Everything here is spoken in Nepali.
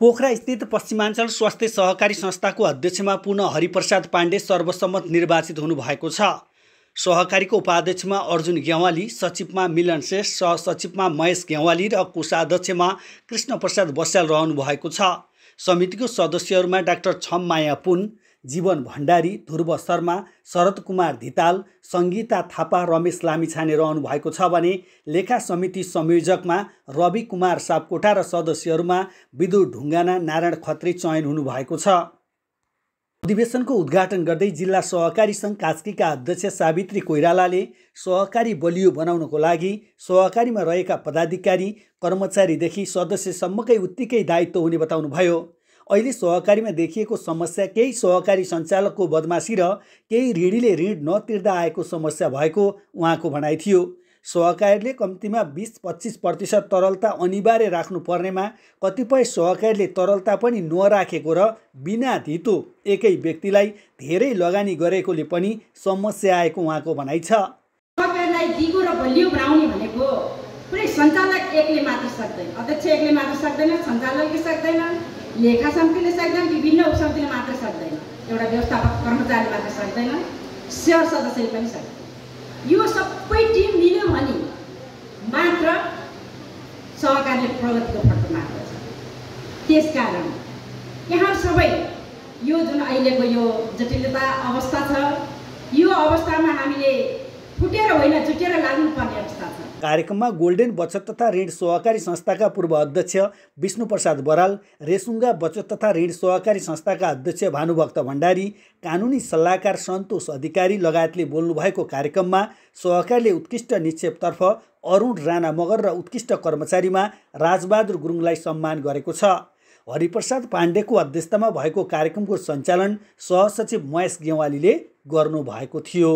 पोखरा स्थित पश्चिमाञ्चल स्वास्थ्य सहकारी संस्थाको अध्यक्षमा पुनः हरिप्रसाद पाण्डे सर्वसम्मत निर्वाचित हुनुभएको छ। सहकारीको उपाध्यक्षमा अर्जुन गेवाली सचिवमा मिलन श्रेष्ठ सहसचिवमा महेश गेवाली र कोषाध्यक्षमा कृष्णप्रसाद बस्याल रहनु भएको छ। समितिको सदस्यहरूमा डाक्टर छम माया पुन जीवन भण्डारी ध्रुव शर्मा शरद कुमार धिताल सङ्गीता थापा रमेश लामिछाने रहनु भएको छ भने लेखा समिति संयोजकमा रवि कुमार सापकोटा र सदस्यहरूमा विदुर ढुङ्गाना नारायण खत्री चयन हुनुभएको छ। अधिवेशनको उद्घाटन गर्दै जिल्ला सहकारी सङ्घ कास्कीका अध्यक्ष सावित्री कोइरालाले सहकारी बलियो बनाउनको लागि सहकारीमा रहेका पदाधिकारी कर्मचारीदेखि सदस्यसम्मकै उत्तिकै दायित्व हुने बताउनुभयो। अहिले सहकारीमा देखिएको समस्या केही सहकारी सञ्चालकको बदमासी र केही ऋणीले ऋण नतिर्दा आएको समस्या भएको उहाँको भनाइ थियो। सहकारीले कम्तीमा बिस पच्चिस प्रतिशत तरलता अनिवार्य राख्नु पर्नेमा कतिपय सहकारीले तरलता पनि नराखेको र बिना धितो एकै व्यक्तिलाई धेरै लगानी गरेकोले पनि समस्या आएको उहाँको भनाइ छ। पुरै सञ्चालक एकले मात्र सक्दैन। अध्यक्ष एकले मात्र सक्दैन सञ्चालकले सक्दैन लेखा समितिले सक्दैन विभिन्न उपसमितिले मात्र सक्दैन। एउटा व्यवस्थापक कर्मचारी मात्र सक्दैन सेयर सदस्यले पनि सक्दैन। यो सबै टिम मिल्यो भने मात्र सहकारीले प्रगतिको पटो मार्दछ त्यसकारण यहाँ सबै यो जुन अहिलेको यो जटिलता अवस्था छ यो अवस्थामा हामीले कार्यक्रममा गोल्डेन बचत तथा ऋण सहकारी संस्थाका पूर्व अध्यक्ष विष्णुप्रसाद बराल रेसुङ्गा बचत तथा ऋण सहकारी संस्थाका अध्यक्ष भानुभक्त भण्डारी कानुनी सल्लाहकार सन्तोष अधिकारी लगायतले बोल्नुभएको कार्यक्रममा सहकारीले उत्कृष्ट निक्षेपतर्फ अरुण राणा मगर र उत्कृष्ट कर्मचारीमा राजबहादुर गुरुङलाई सम्मान गरेको छ। हरिप्रसाद पाण्डेको अध्यक्षतामा भएको कार्यक्रमको सञ्चालन सहसचिव महेश गेवालीले गर्नुभएको थियो।